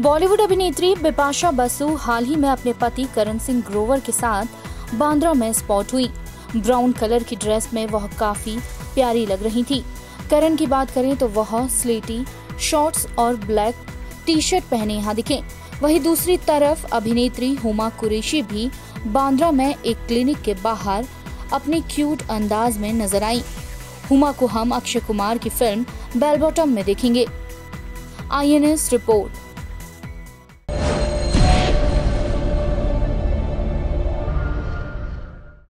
बॉलीवुड अभिनेत्री बिपाशा बसु हाल ही में अपने पति करण सिंह ग्रोवर के साथ बांद्रा में स्पॉट हुई। ब्राउन कलर की ड्रेस में वह काफ़ी प्यारी लग रही थी। करण की बात करें तो वह स्लेटी शॉर्ट्स और ब्लैक टी शर्ट पहने यहाँ दिखे। वहीं दूसरी तरफ़ अभिनेत्री हुमा कुरेशी भी बांद्रा में एक क्लिनिक के बाहर अपने क्यूट अंदाज में नज़र आई। हुमा को हम अक्षय कुमार की फ़िल्म बेलबॉटम में देखेंगे। INS report